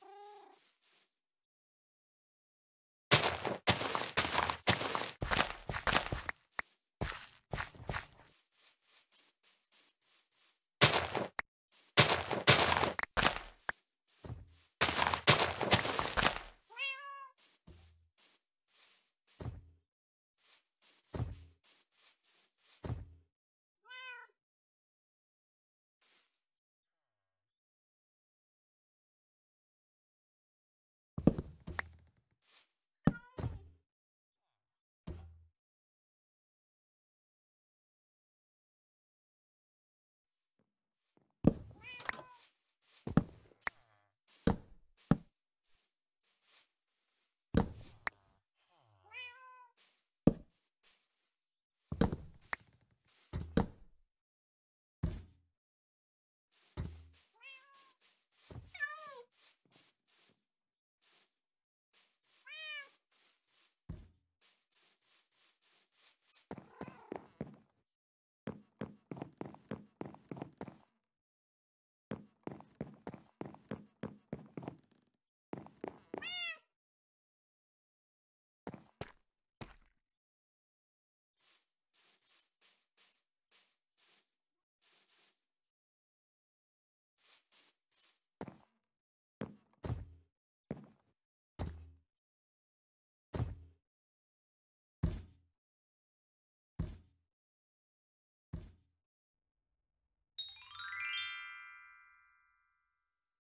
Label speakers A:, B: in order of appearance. A: Brrrr.